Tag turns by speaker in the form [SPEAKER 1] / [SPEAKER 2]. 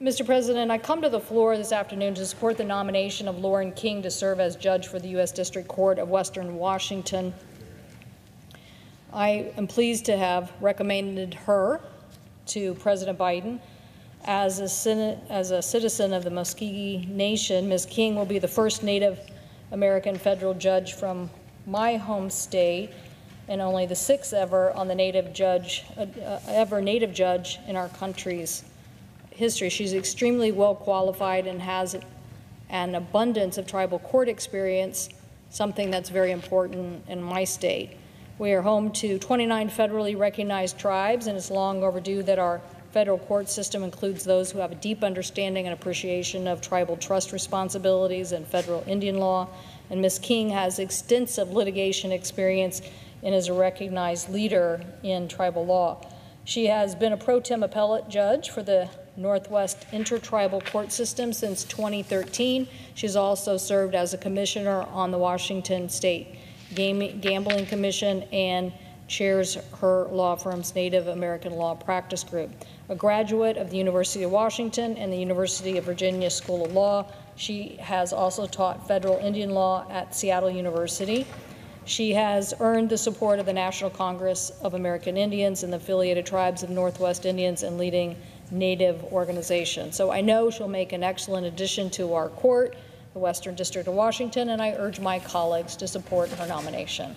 [SPEAKER 1] Mr. President, I come to the floor this afternoon to support the nomination of Lauren King to serve as judge for the U.S. District Court of Western Washington. I am pleased to have recommended her to President Biden. As a, as a citizen of the Muscogee Nation, Ms. King will be the first Native American federal judge from my home state and only the sixth ever on the native judge, uh, ever native judge in our country's history. She's extremely well qualified and has an abundance of tribal court experience, something that's very important in my state. We are home to 29 federally recognized tribes, and it's long overdue that our federal court system includes those who have a deep understanding and appreciation of tribal trust responsibilities and federal Indian law. And Ms. King has extensive litigation experience and is a recognized leader in tribal law. She has been a pro tem appellate judge for the Northwest Intertribal Court System since 2013. She's also served as a commissioner on the Washington State Gambling Commission and chairs her law firm's Native American Law Practice Group. A graduate of the University of Washington and the University of Virginia School of Law, she has also taught federal Indian law at Seattle University. She has earned the support of the National Congress of American Indians and the affiliated tribes of Northwest Indians and leading Native organization. So I know she'll make an excellent addition to our court, the Western District of Washington, and I urge my colleagues to support her nomination.